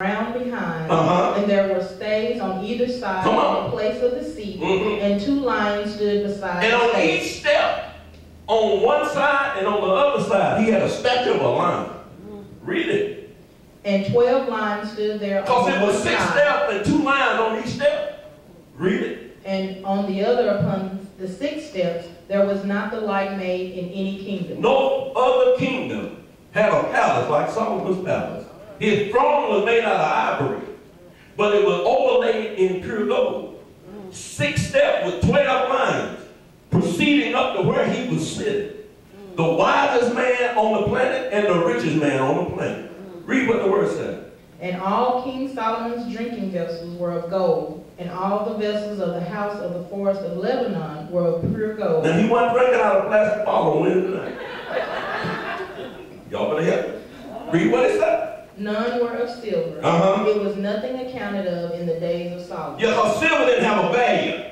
round behind, Uh-huh. and there were stays on either side Come on. of the place of the seat, Mhm. and two lions stood beside And the on stays. each step, on one side and on the other side, he had a statue of a lion. Read it. And twelve lions stood there Because it was six steps and two lions on each step. Read it. and on the other upon the six steps, there was not the like made in any kingdom. No other kingdom had a palace like Solomon's palace. His throne was made out of ivory, but it was overlaid in pure gold. Six steps with 12 lions proceeding up to where he was sitting. The wisest man on the planet and the richest man on the planet. Read what the word said. And all King Solomon's drinking vessels were of gold, and all the vessels of the house of the forest of Lebanon were of pure gold. Now he wasn't drinking out of plastic bottle Wednesday night. Y'all better help. Read what it said. None were of silver. Uh-huh. It was nothing accounted of in the days of Solomon. Yeah, because silver didn't have a value.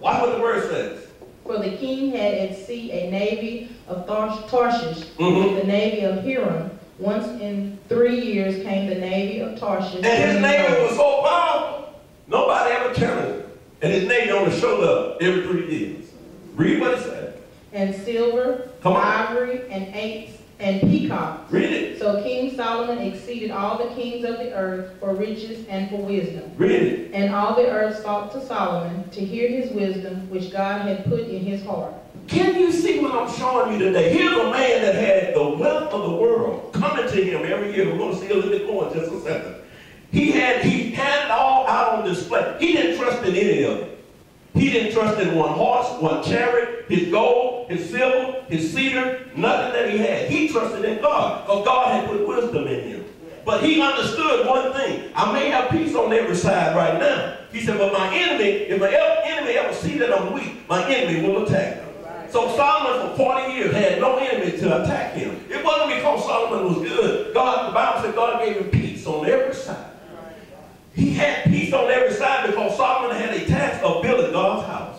Watch what the word says. For the king had at sea a navy of Tar- Tarshish, Mhm. the navy of Hiram. Once in three years came the navy of Tarshish. And his navy was so powerful, nobody ever counted it. And his navy only showed up every three years. Read what it said. and silver, ivory, and apes, and peacocks. Read it. So King Solomon exceeded all the kings of the earth for riches and for wisdom. Read it. And all the earth sought to Solomon to hear his wisdom, which God had put in his heart. Can you see what I'm showing you today? Here's a man that had the wealth of the world coming to him every year. We're going to see a little bit more in just a second. He had he had it all out on display. He didn't trust in any of it. He didn't trust in one horse, one chariot, his gold, his silver, his cedar, nothing that he had. He trusted in God because God had put wisdom in him. But he understood one thing. I may have peace on every side right now. He said, but my enemy, if my enemy ever see that I'm weak, my enemy will attack me. So Solomon for 40 years had no enemy to attack him. It wasn't because Solomon was good. God, the Bible said God gave him peace on every side. He had peace on every side because Solomon had a task of building God's house.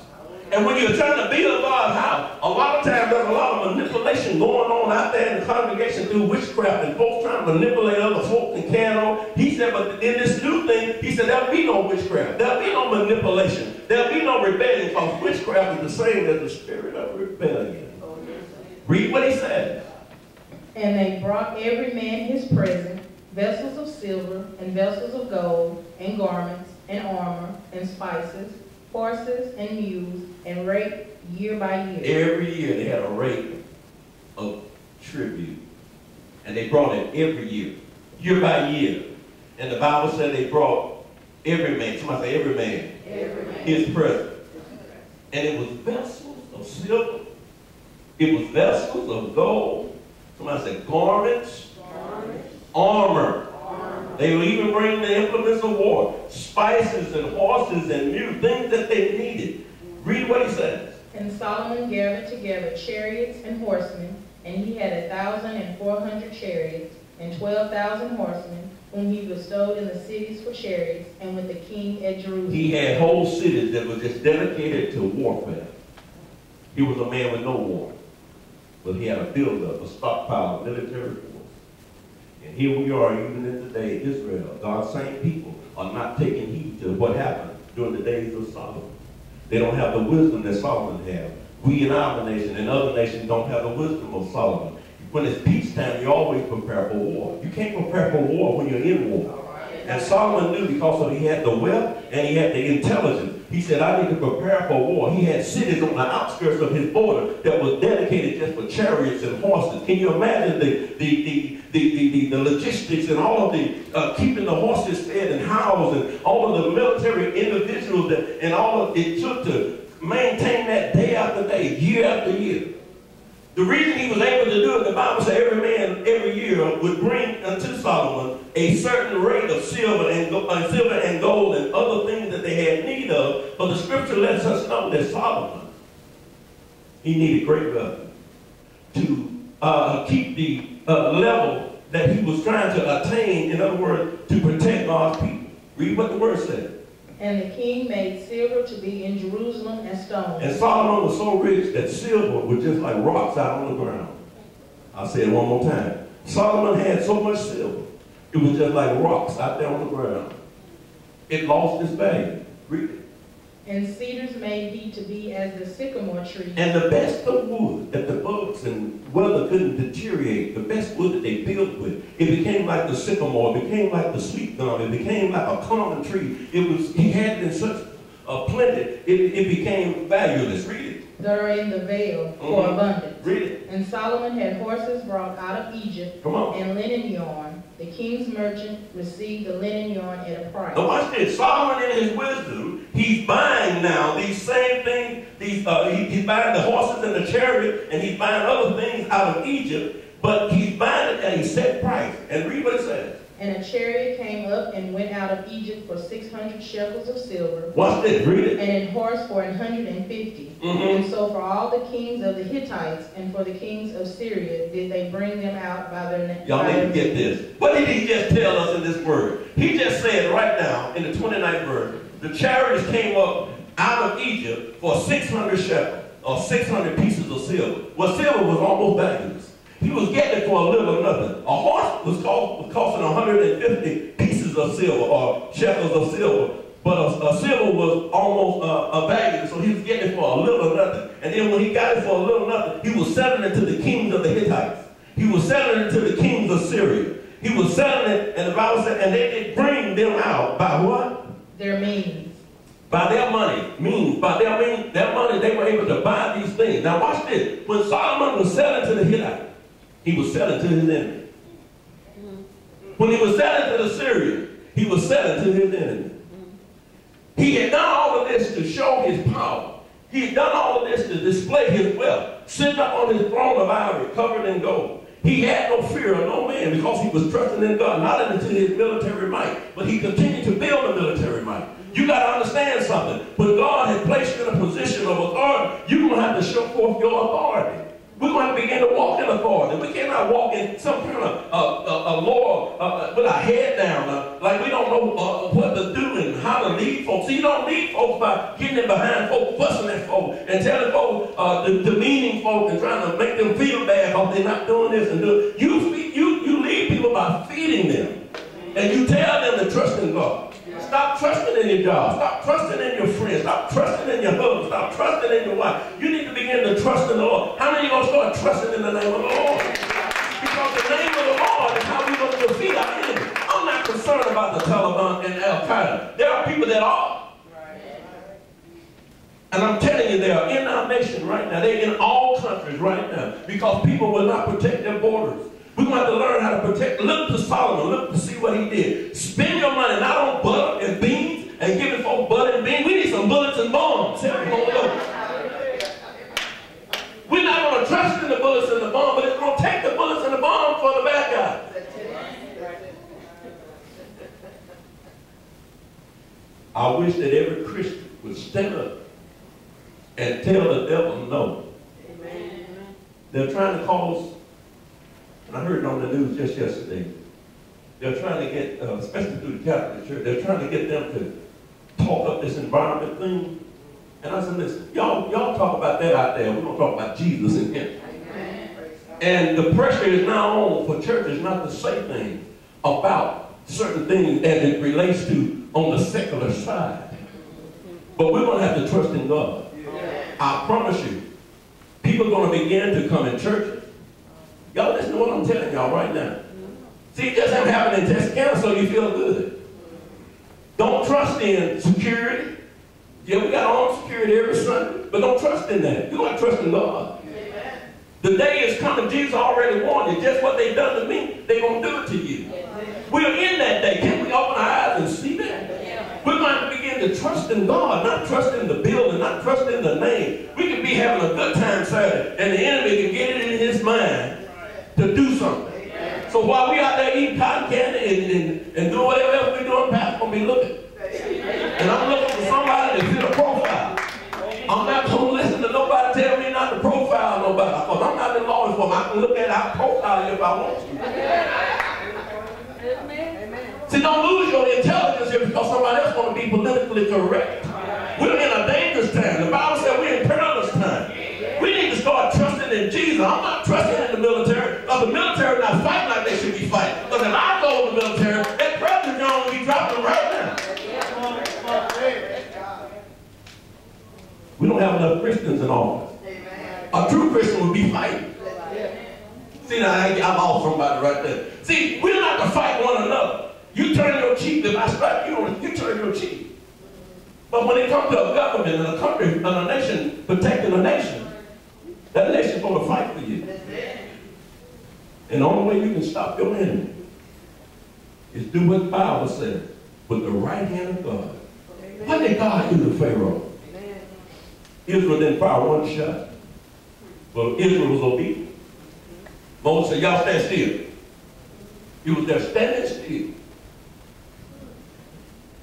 And when you're trying to build God's house, a lot of times there's a lot of manipulation going on out there in the congregation through witchcraft and folks trying to manipulate other folks and carry on. He said, but in this new thing, he said, there'll be no witchcraft. There'll be no manipulation. There'll be no rebellion because witchcraft is the same as the spirit of rebellion. Read what he said. And they brought every man his present, vessels of silver, and vessels of gold, and garments, and armor, and spices, horses, and mules, and rate year by year. Every year they had a rate of tribute. And they brought it every year, year by year. And the Bible said they brought every man, somebody say every man, Every man. his present. And it was vessels of silver. It was vessels of gold. Somebody said garments, armor. They would even bring the implements of war, spices and horses and new things that they needed. Read what he says. And Solomon gathered together chariots and horsemen, and he had a thousand and four hundred chariots, and twelve thousand horsemen, whom he bestowed in the cities for chariots, and with the king at Jerusalem. He had whole cities that were just dedicated to warfare. He was a man with no war. But he had a buildup, a stockpile of military. And here we are, even in today, Israel, God's same people, are not taking heed to what happened during the days of Solomon. They don't have the wisdom that Solomon had. We in our nation and other nations don't have the wisdom of Solomon. When it's peacetime, you always prepare for war. You can't prepare for war when you're in war. And Solomon knew because he had the wealth and he had the intelligence. He said, I need to prepare for war. He had cities on the outskirts of his border that was dedicated just for chariots and horses. Can you imagine the, the, the, the, the, the, the logistics and all of the uh, keeping the horses fed and housed and all of the military individuals that, and all of it took to maintain that day after day, year after year. The reason he was able to do it, the Bible says every man every year would bring unto Solomon a certain rate of silver and, uh, silver and gold and other things that they had need of. But the scripture lets us know that Solomon, he needed great wealth to uh, keep the uh, level that he was trying to attain, in other words, to protect God's people. Read what the word said. And the king made silver to be in Jerusalem and stone. And Solomon was so rich that silver was just like rocks out on the ground. I'll say it one more time. Solomon had so much silver It was just like rocks out there on the ground. It lost its value. Read it. And cedars made he to be as the sycamore tree. And the best of wood that the bugs and weather couldn't deteriorate, the best wood that they built with, it became like the sycamore, it became like the sweet gum, it became like a common tree. It was, he had it in such a plenty, it, it became valueless. Read it. Therein the vale for Mhm. abundance. Read it. And Solomon had horses brought out of Egypt, Come on. and linen yarn. The king's merchant received the linen yarn at a price. Now watch this. Solomon in his wisdom, he's buying now these same things. These, uh, he- he's buying the horses and the chariot, and he's buying other things out of Egypt, but he's buying it at a set price. And read what it says. And a chariot came up and went out of Egypt for six hundred shekels of silver, Watch this. Read it. and an horse for an hundred and fifty. Mhm. And so for all the kings of the Hittites and for the kings of Syria did they bring them out by their name. Y'all need to get this. What did he just tell us in this word? He just said right now in the 29th verse, the chariots came up out of Egypt for 600 shekels or 600 pieces of silver. Well, silver was almost valueless. He was getting it for a little nothing. A horse was, cost, was costing 150 pieces of silver or shekels of silver. But a, a silver was almost uh, a value, so he was getting it for a little nothing. And then when he got it for a little nothing, he was selling it to the kings of the Hittites. He was selling it to the kings of Syria. He was selling it, and the Bible said, and they did bring them out by what? Their means. By their money. Means by their means, their money, they were able to buy these things. Now watch this. When Solomon was selling to the Hittites, he was selling to his enemy. Mm-hmm. When he was selling to the Syrians, he was selling to his enemy. Mm-hmm. He had done all of this to show his power. He had done all of this to display his wealth, sitting up on his throne of ivory, covered in gold. He had no fear of no man because he was trusting in God, not into his military might, but he continued to build a military might. You got to understand something. When God has placed you in a position of authority, you're going to have to show forth your authority. We're going to begin to walk in authority. We cannot walk in some kind of uh, uh, uh, law uh, with our head down, uh, like we don't know uh, what to do and how to lead folks. See, you don't lead folks by getting in behind folks, fussing at folks, and telling folks, uh, de- demeaning folks, and trying to make them feel bad because they're not doing this and doing. You you you lead people by feeding them, and you tell them to trust in God. Stop trusting in your job. Stop trusting in your friends. Stop trusting in your husband. Stop trusting in your wife. You need to begin to trust in the Lord. How many of you going to start trusting in the name of the Lord? Because the name of the Lord is how we're going to defeat our enemy. I'm not concerned about the Taliban and Al Qaeda. There are people that are. And I'm telling you, they are in our nation right now. They're in all countries right now because people will not protect their borders. We're going to have to learn how to protect. Look to Solomon. Look to see what he did. Spend your money not on butter and beans and giving folks butter and beans. We need some bullets and bombs. Help me, Holy Ghost. We're not going to trust in the bullets and the bomb, but it's going to take the bullets and the bomb for the bad guy. I wish that every Christian would stand up and tell the devil no. They're trying to cause, and I heard it on the news just yesterday, they're trying to get, uh, especially through the Catholic Church, they're trying to get them to talk up this environment thing. And I said, listen, y'all, y'all talk about that out there. We're going to talk about Jesus and him. And the pressure is now on for churches not to say things about certain things as it relates to on the secular side. But we're going to have to trust in God. I promise you, people are going to begin to come in churches. Y'all listen to what I'm telling y'all right now. See, it doesn't happen in Texarkana so you feel good. Don't trust in security. Yeah, we got armed security every Sunday, but don't trust in that. You got to trust in God. The day is coming. Jesus already warned you. Just what they done to me, they going to do it to you. We're in that day. Can we open our eyes and see that? We're going to begin to trust in God, not trust in the building, not trust in the name. We can be having a good time Saturday, and the enemy can get it in his mind to do something. So while we out there eating cotton candy and, and, and doing whatever else we're doing, Pastor going to be looking. And I'm looking for somebody to fit a profile. I'm not going to listen to nobody tell me not to profile nobody. Because I'm not in law enforcement. I can look at our profile if I want to. See, don't lose your intelligence here because somebody else want to be politically correct. We're in a dangerous time. The Bible said we're in perilous time. We need to start trusting in Jesus. I'm not trusting in the military. Military not fighting like they should be fighting. Because if I go in the military, stop them right now. We don't have enough Christians in office. A true Christian would be fighting. See, now I, I lost somebody right there. See, we're not to fight one another. You turn your cheek, if I strike you, you turn your cheek. But when it comes to a government and a country and a nation protecting a nation, that nation's going to fight. And the only way you can stop your enemy is do what the Bible says, with the right hand of God. What did God do to Pharaoh? Israel didn't fire one shot. But Israel was obedient. Moses said, y'all stand still. He was there standing still.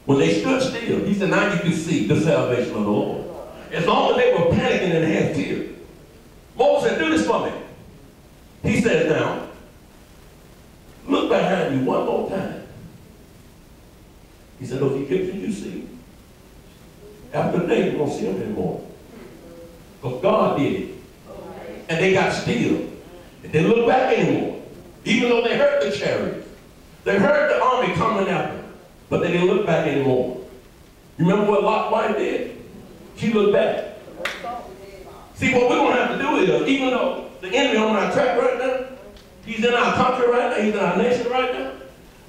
When they stood still, he said, now you can see the salvation of the Lord. As long as they were panicking and had fear. Moses said, do this for me. He said, now, look behind you one more time. He said, those Egyptians you you see, after they you won't see them anymore. Because God did it. And they got still. They didn't look back anymore. Even though they heard the chariots. They heard the army coming after them. But they didn't look back anymore. You remember what Lot's wife did? She looked back. See, what we're going to have to do is, even though the enemy on our track right now, he's in our country right now, he's in our nation right now,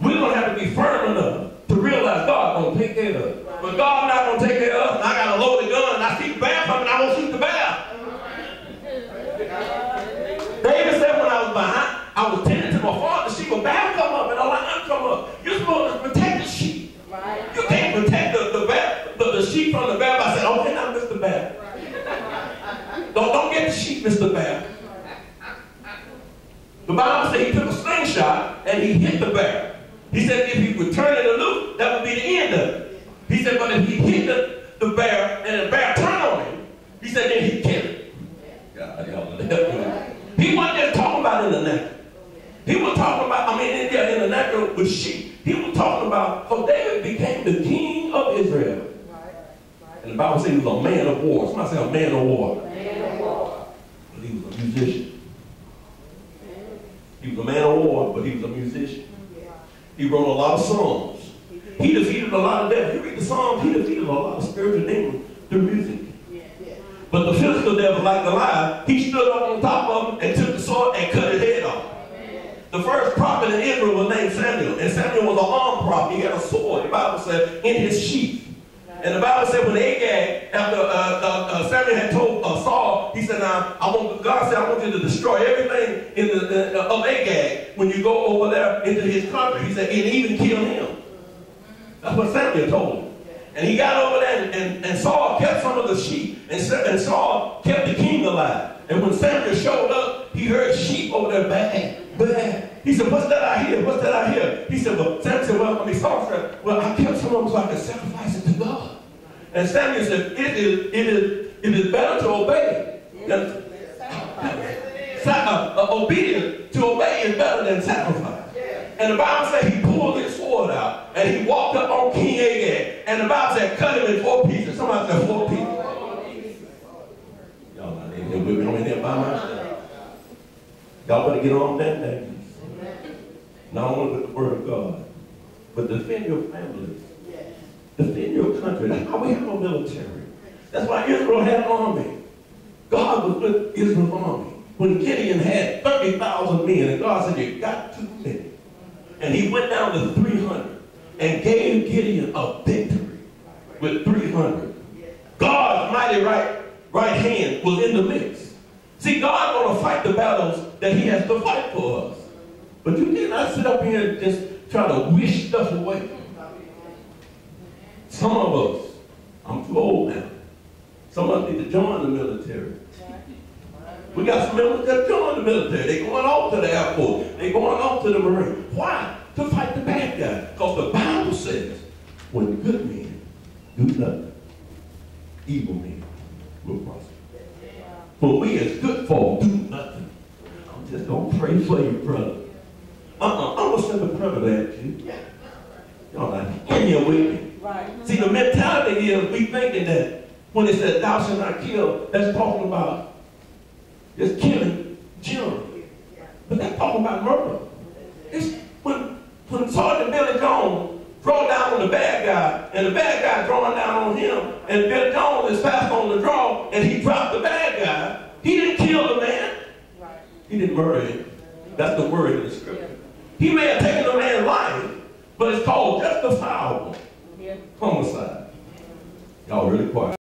we're going to have to be firm enough to realize God's going to take care of us. But God's not going to take care of us, and I got a loaded gun, and I see the bear coming, I won't shoot the bear. David said when I was behind, I was tending to my father, sheep, a bear come up, and a lion come up. You're supposed to protect the sheep. Right. You can't protect the, the bear, the, the sheep from the bear by saying, okay, now, Mr. Bear. Don't, don't get the sheep, Mr. Bear. The Bible said he took a slingshot and he hit the bear. He said if he would turn it loose, that would be the end of it. He said, but if he hit the, the bear and the bear turned on him, he said then he'd kill it. God, y'all He wasn't just talking about in the natural. He was talking about, I mean, in, yeah, in the natural with sheep. He was talking about, oh, David became the king of Israel. And the Bible says he was a man of war. Somebody say a man of war. man of war. But he was a musician. He was a man of war, but he was a musician. He wrote a lot of songs. He defeated a lot of devils. You read the Psalms, he defeated a lot of spiritual demons through music. But the physical devil, like Goliath, he stood up on top of him and took the sword and cut his head off. The first prophet in Israel was named Samuel, and Samuel was an armed prophet. He had a sword, the Bible said, in his sheath. And the Bible said when Agag, after uh, uh, uh, Samuel had told uh, Saul, he said, now, I want, God said, I want you to destroy everything in the, uh, of Agag when you go over there into his country. He said, and even kill him. That's what Samuel told him. And he got over there, and, and, and Saul kept some of the sheep, and, and Saul kept the king alive. And when Samuel showed up, he heard sheep over there bang. He said, what's that I hear? What's that I hear? He said, well, Samuel said, well, I mean, Saul said, well, I kept some of them so I could sacrifice it to God. And Samuel said, it is, it is, it is better to obey. Than, uh, uh, obedience to obey is better than sacrifice. And the Bible said he pulled his sword out and he walked up on King Agag. And the Bible said cut him in four pieces. Somebody said four pieces. Y'all not in here with me. I'm in here by myself. Y'all better get on that thing. Not only with the word of God, but defend your Defend your country. That's why we have a military. That's why Israel had an army. God was with Israel's army. When Gideon had 30,000 men, and God said, you got too many. And he went down to 300 and gave Gideon a victory with 300. God's mighty right, right hand was in the mix. See, God's going to fight the battles that he has to fight for us. But you cannot sit up here and just try to wish stuff away. Some of us, I'm too old now. Some of us need to join the military. We got some members that join the military. They're going off to the Air Force. They're going off to the Marine. Why? To fight the bad guys. Because the Bible says, when good men do nothing, evil men will prosper. For we as good folk do nothing. I'm just going to pray for you, brother. Uh-uh, I'm going to send a brother at you. Y'all not in here with me. Right. See, the mentality is we thinking that when it says thou shalt not kill, that's talking about just killing children. But that's talking about murder. It's when, when Sergeant Billy Jones draw down on the bad guy, and the bad guy drawing down on him, and Bill Jones is fast on the draw, and he dropped the bad guy. He didn't kill the man. He didn't murder him. That's the word in the scripture. He may have taken the man's life, but it's called justifiable homicide. Y'all really quiet.